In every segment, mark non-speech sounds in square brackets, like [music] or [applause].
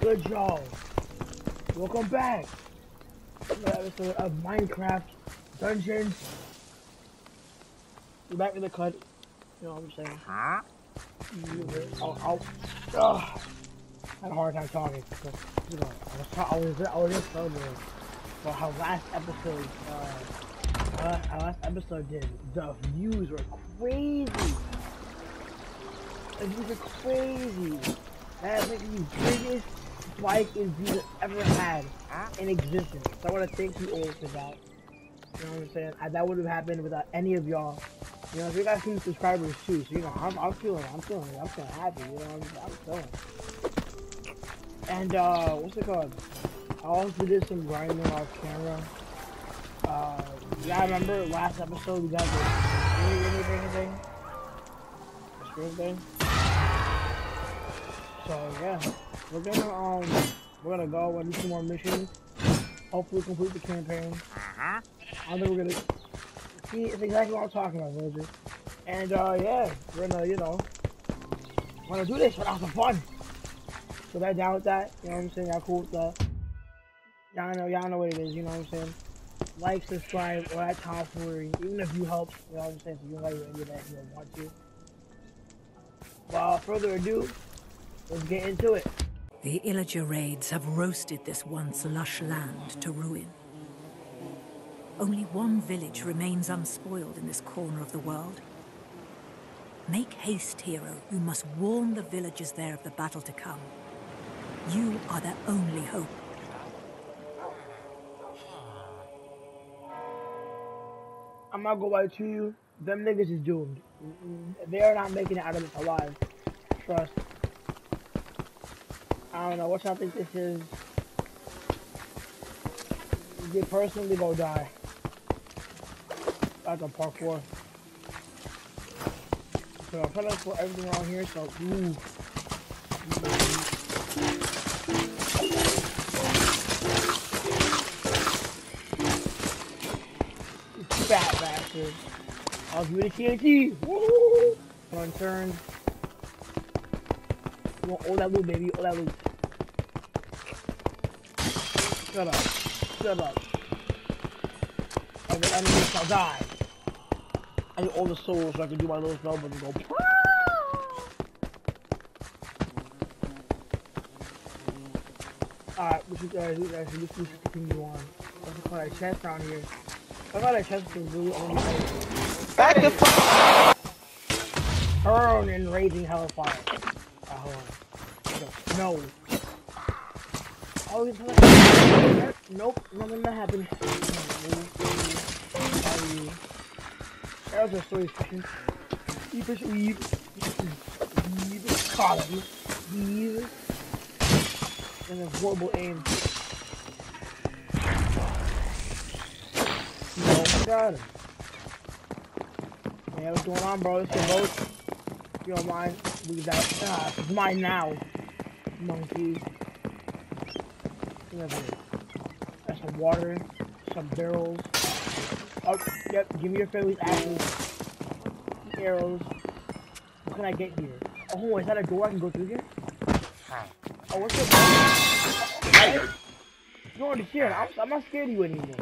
good, y'all? Welcome back to another episode of Minecraft Dungeons. We're back in the cut. You know what I'm saying? Huh? I'll, I'll, ugh. I had a hard time talking. Because, you know, I was, ta- I was, I was just for how last episode, uh, uh, our last episode did. The views were crazy. The views are crazy. That is the biggest spike I've ever had in existence. So I want to thank you all for that. You know what I'm saying? I, that would have happened without any of y'all. You know, you guys new subscribers too, so you know, I'm, I'm feeling, I'm feeling, I'm feeling happy. You know, I'm, I'm feeling. And uh, what's it called? I also did some grinding off camera. Uh, yeah, I remember last episode we got the really, really big thing. The screen thing. So yeah, we're gonna um, we're gonna go and do some more missions. Hopefully complete the campaign. Uh-huh. I think we're gonna see. It's exactly what I'm talking about, Roger. And uh, yeah, we're gonna, you know, wanna do this without some fun. So that down with that, you know what I'm saying? Y'all cool with that? Y'all know, y'all know what it is. You know what I'm saying? Like, subscribe, or that tomfoolery. Even if you help, you know what I'm saying? So you like any of that you want to. Without further ado, let's get into it. The Illager raids have roasted this once lush land to ruin. Only one village remains unspoiled in this corner of the world. Make haste, hero. You must warn the villagers there of the battle to come. You are their only hope. I'm not gonna lie to you. Them niggas is doomed. They are not making it out of this alive. Trust. I don't know what y'all think this is. They personally go die. That's a parkour. So I'm trying to for everything around here. So ooh. Fat bastard. I'll give you the TNT. Woo! One turn. Want all that loot, baby. All that loot. Shut up. Shut up. Every enemy shall die. I need all the souls so I can do my little spell but go. Alright, we should, uh, we should, we should continue on. Let's call that chest around here. I thought that chest was really only Back the fuck. burn in raging hellfire. Ah. No. Oh, he's gonna. Nope, nothing gonna happen. That was a story fishing. You fish. Caught him. Weave. And a horrible aim. No, got him. Yeah, what's going on, bro? It's your boat. You don't mind, leave that. Ah, it's mine now. Monkey. This. That's some water, some barrels. Oh, yep, give me your fairies axes. Arrows. What can I get here? Oh, is that a door I can go through here? Oh, what's up? Oh, You're already scared. I'm, I'm not scared of you anymore.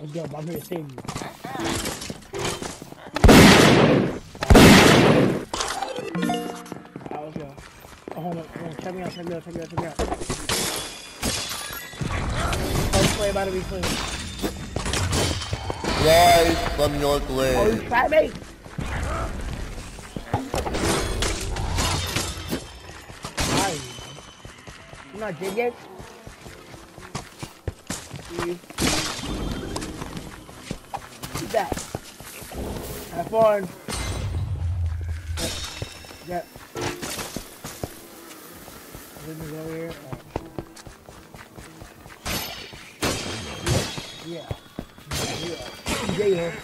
Let's go. I'm here to save you. Alright, let's go. Oh, hold on, hold on. Check me out, check me out, check me out, check me out. Let's play about to be clean. Rise from your grave. Oh, you fat me! Hi. You not dead yet? See? Eat that. Have fun. Yep. Yep. Everything's over here. Yeah. Yeah. Yeah.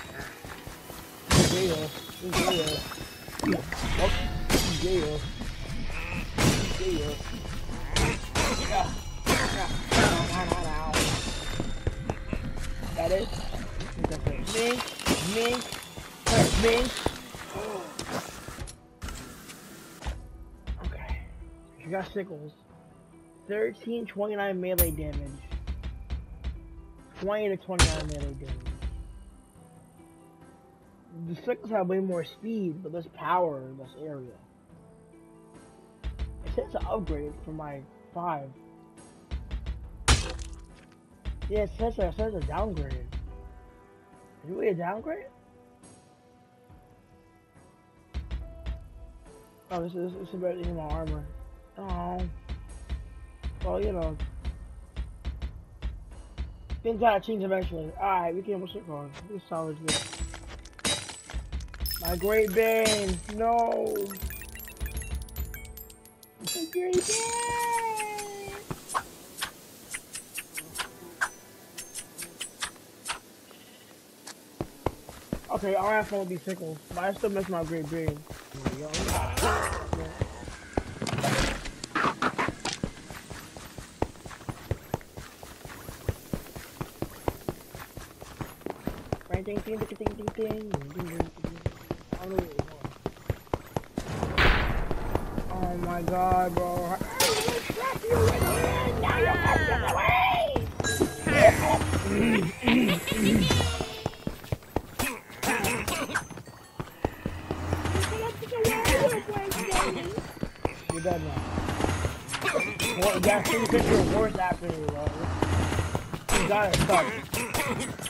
That is. Mink, mink, mink. Got sickles. 13, 29 melee damage. 20 to 29 melee damage. The sickles have way more speed, but less power in this area. It says an upgrade for my 5. Yeah, it says, it says a downgrade. Is it really a downgrade? Oh, this is, this is better than my armor. Oh. Well, you know. Things gotta change eventually. Alright, we can what's it called? This sounds good. My Grave Bane! No! My Grave Bane! Okay, I'll have fun with these but I still miss my Grave Bane. Ding, ding, ding, ding, ding, ding, ding, ding, ding. Oh my god, bro. You're dead now. Well, that's the picture of worse after you, bro. You got it stuck.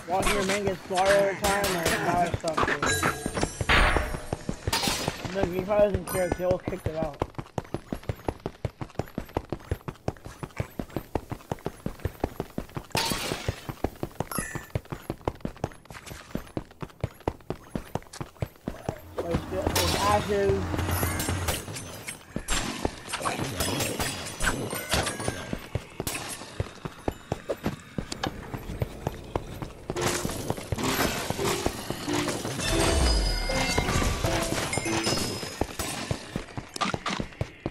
Watching your man get slaughtered every time or not. Look, he probably doesn't care if he'll kick it out.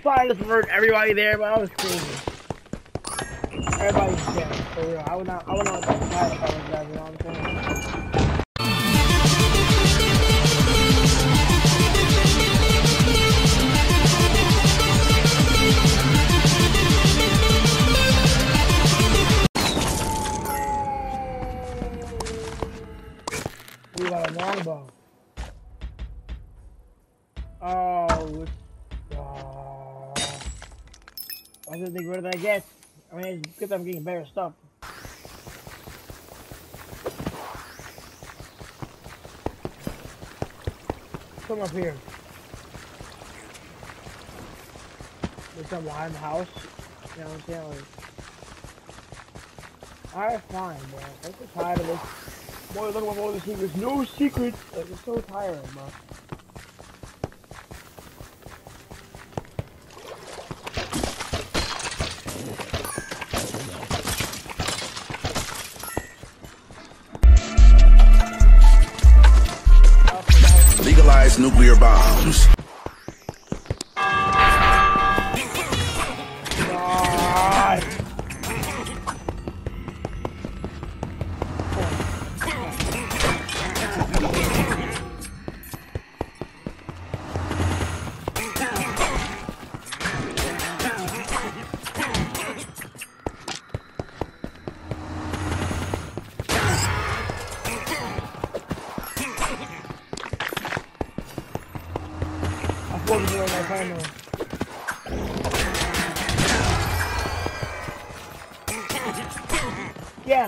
Sorry, I just murdered everybody there, but I was crazy. Everybody's dead, for real. I would not, I would not die if I was dead, you know what I'm saying? We got a longbow. I didn't think what did I get? I mean, it's good that I'm getting better stuff. Come up here. There's some lime house. You know what I'm saying? Like, Alright, fine, bro. I'm so tired of this. Boy, look at all the secrets. No secrets! Like, it's so tiring, bro. Nuclear bombs.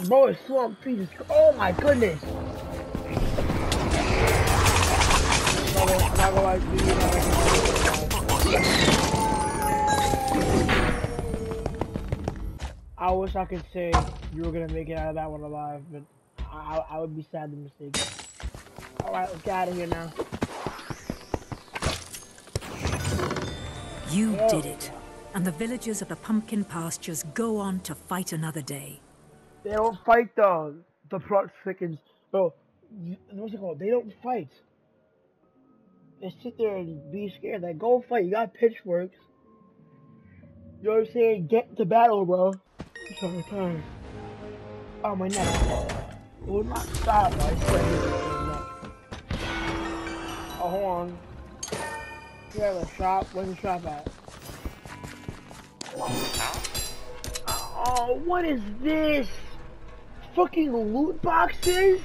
Bro, it's swamp. Oh my goodness. I'm not gonna- I'm not gonna lie to you, I'm not gonna lie. I wish I could say you were gonna make it out of that one alive, but I, I, would be sad to mistake. Alright, let's get out of here now. You did it. And the villagers of the pumpkin pastures go on to fight another day. They don't fight though. The plot thickens. Bro, what's it called? They don't fight. They sit there and be scared. Like, go fight. You got pitchforks. You know what I'm saying? Get to battle, bro. I'm tired. Oh, my neck. It will not stop. I swear. Oh, hold on. You have a shop? Where's the shop at? Oh, what is this? Fucking loot boxes?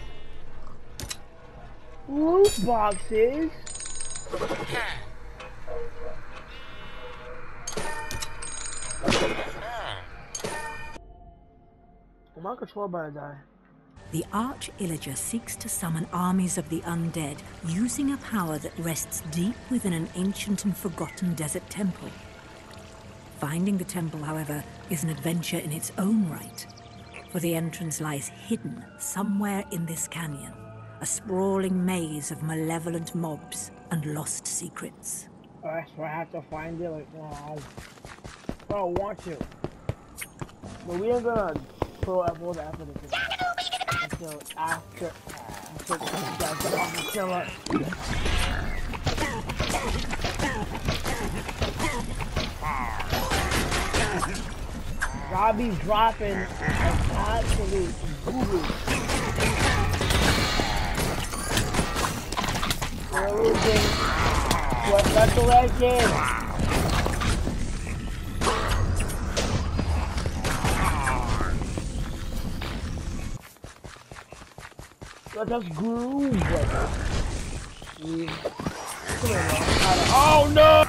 Loot boxes? Am I controlled by a guy? The Arch Illager seeks to summon armies of the undead using a power that rests deep within an ancient and forgotten desert temple. Finding the temple, however, is an adventure in its own right, for the entrance lies hidden somewhere in this canyon, a sprawling maze of malevolent mobs and lost secrets. Alright, so I have to find it, like, well, I don't want to. But we ain't gonna pull up all the effort into this until after, until you guys get Robbie's dropping an absolute guru. We're losing. What resurrection? Let us groove, brother. Oh no!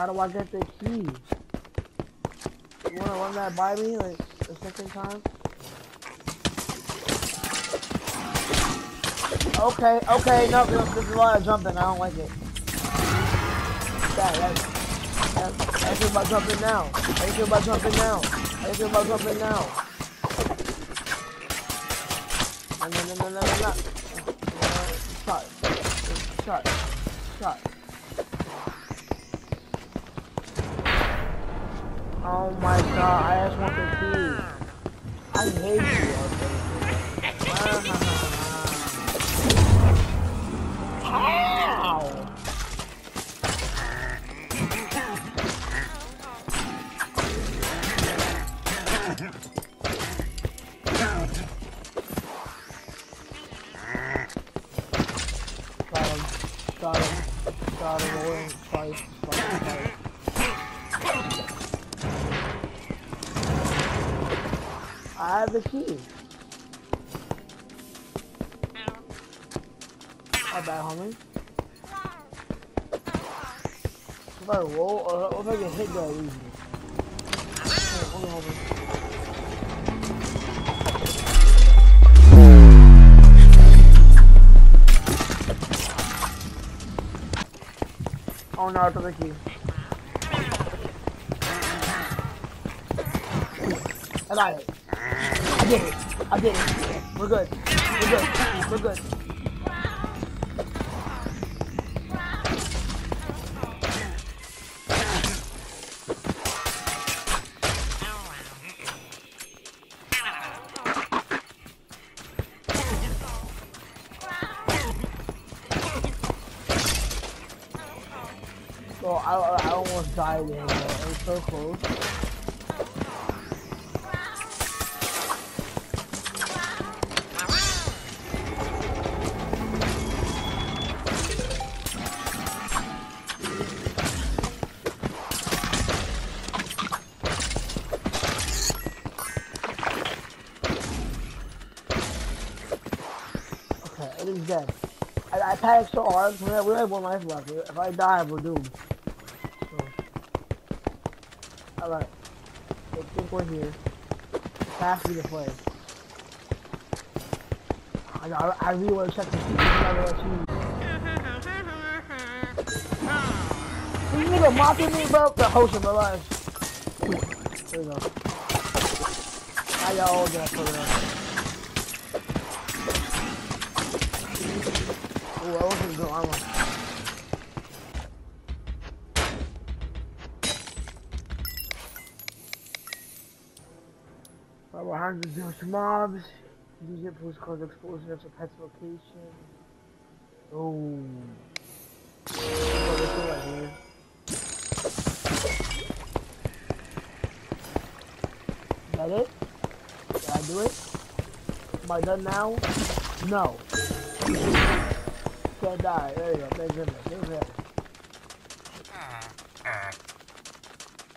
How do I get the key? You wanna run that by me like the second time? Okay, okay, no, no, this is a lot of jumping. I don't like it. That, that, that, feel about jumping now? How you feel about jumping now? How you feel about jumping now? No, no, no, no, no, no, no. Shot. Shot. Shot. Oh my god, I just want the key. I hate you, [laughs] If I roll or if I get hit, do I lose. Oh no, I took the key. I got it. I did it. I did it. We're good. We're good. We're good. So I, I almost died there. It was so close. Okay, it is dead. I, I panicked so hard. We have one life left. If I die, we're doomed. So. Alright. I think we're here. Me the play. I, I, I really want [laughs] to check this. This nigga mocking me, bro. The host of my life. There go. How y'all all gonna put it up? Ooh, I wasn't good armor. Behind the Zeus mobs. Use it for cause explosives of pet's location. Oh. Is that it? Did I do it? Am I done now? No. Can't die. There you go. Thank goodness. Thank goodness.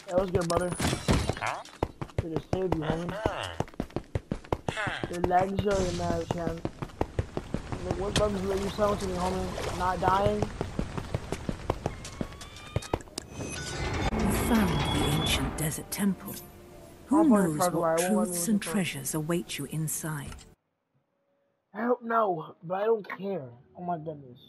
That was good, brother. Should have saved you, homie. The legs are in there, champ. Like, what bugs were you selling to me, homie? Not dying? You found the ancient desert temple. Who knows what I won't let truths and look at it. treasures await you inside? I don't know, but I don't care. Oh my goodness.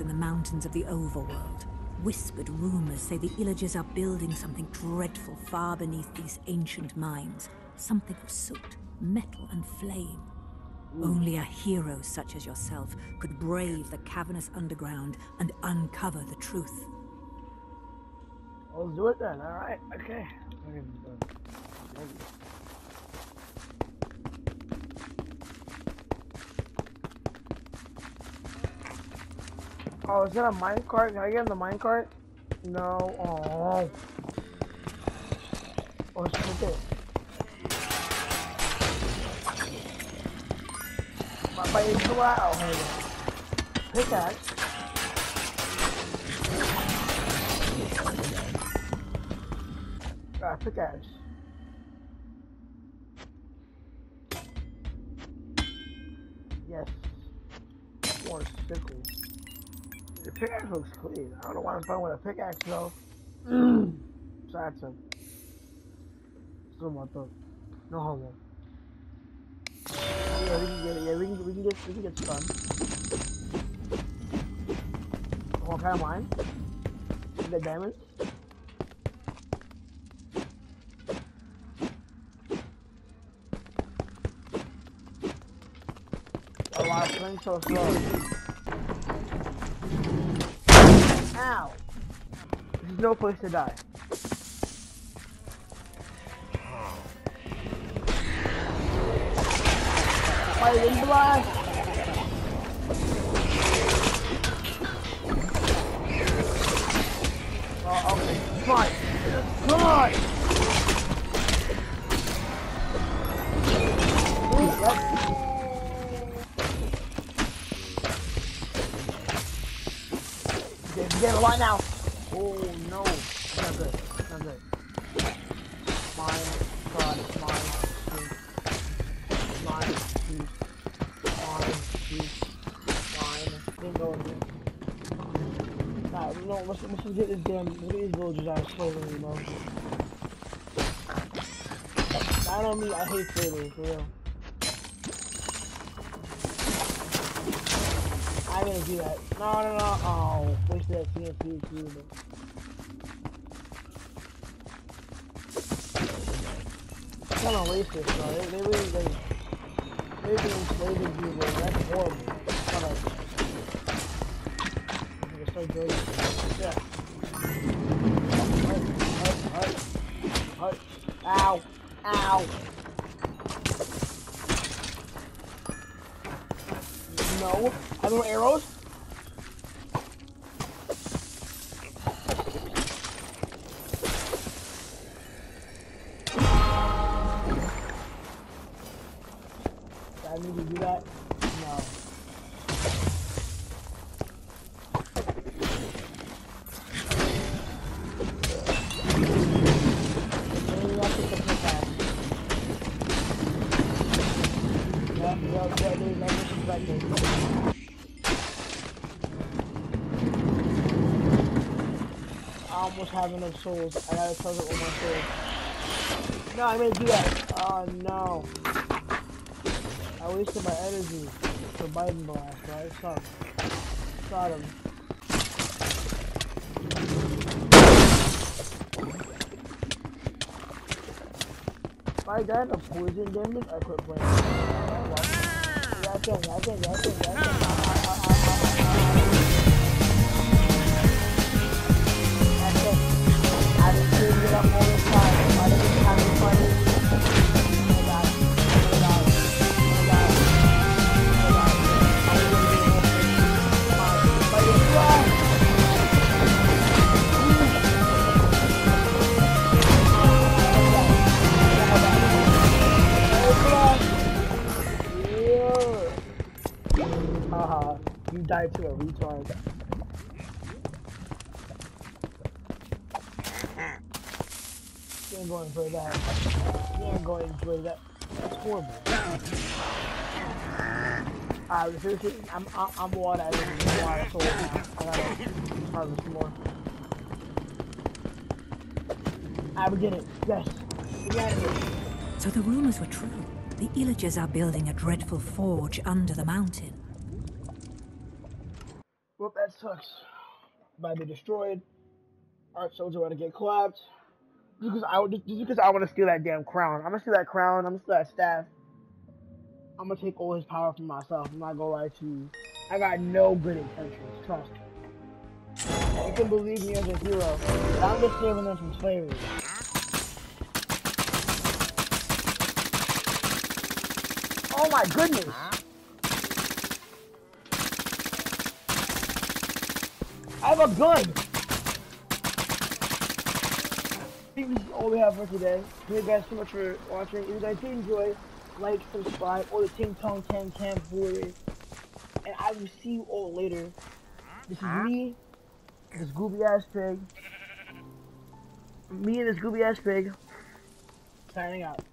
In the mountains of the overworld, whispered rumors say the Illagers are building something dreadful far beneath these ancient mines. Something of soot, metal, and flame. Only a hero such as yourself could brave the cavernous underground and uncover the truth. Let's do it then, alright? Okay. Okay, Thank you. Oh, is that a minecart? Can I get in the minecart? No. Oh. Oh, it's there. My, my, it's wow. Pickaxe. Ah, pickaxe. Yes. More sickle. The pickaxe looks clean. I don't know why I'm fighting with a pickaxe though. that's a. Still my thought. No homo. Yeah, we can get it. Yeah, we can, we can get we can get spun. What kind of mine? We get diamonds. Oh it's playing so slow. Ow! There's no place to die. Fighting blast! Oh, okay. Fine. Fine! Ooh, Line now. Oh no, not good, not good. Mine, God, mine, juice. mine, juice. mine, juice. mine. Didn't go in here. Nah, no, let's, let's get this damn, let's get these villagers out of slavery, know. I know me, I hate slavery, for real. Gonna do that. No, no, no. Oh, wasted that TNT too. But... Come on, waste this, bro. They, they really, they, they're being enslaving people. That's horrible. Shut up. I'm gonna start it. Yeah. Hut, hut, hut, hut. Ow. Ow. No. Have no arrows? Have enough souls. I gotta charge it with my souls. No, I'm gonna do that. Oh no. I wasted my energy for Biden blast, right? Suck. Got him. If I got a poison damage, I quit playing. It, that's it, that's it. That's died to a retard. You ain't going for that. Ain't going for that. That's horrible. Ah, Alright, seriously, I'm, I'm, I'm water. I didn't water now. I gotta harvest more. I would get it. Yes. Out of here. So the rumors were true. The Illagers are building a dreadful forge under the mountain. Well, that sucks. Might be destroyed. Art soldier want to get clapped. Just because I would, just because I want to steal that damn crown. I'm gonna steal that crown. I'm gonna steal that staff. I'm gonna take all his power for myself. I'm not gonna lie to you. I got no good intentions. Trust me. You can believe me as a hero. I'm just saving them from slavery. Oh my goodness! I have a gun! This is all we have for today. Thank you guys so much for watching. If you guys did enjoy, like, subscribe, or the Ting Tong Ten Camp Warriors. And I will see you all later. This is me, this goopy ass pig. Me and this goopy ass pig. Signing out.